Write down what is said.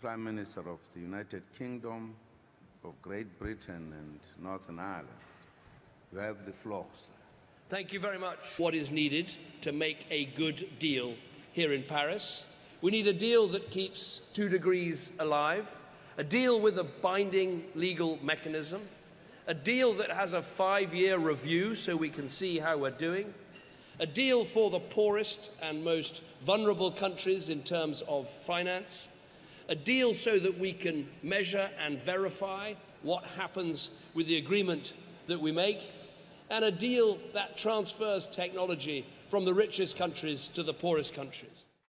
Prime Minister of the United Kingdom of Great Britain and Northern Ireland. You have the floor, sir. Thank you very much. What is needed to make a good deal here in Paris? We need a deal that keeps two degrees alive, a deal with a binding legal mechanism, a deal that has a five year review so we can see how we're doing, a deal for the poorest and most vulnerable countries in terms of finance, a deal so that we can measure and verify what happens with the agreement that we make, and a deal that transfers technology from the richest countries to the poorest countries.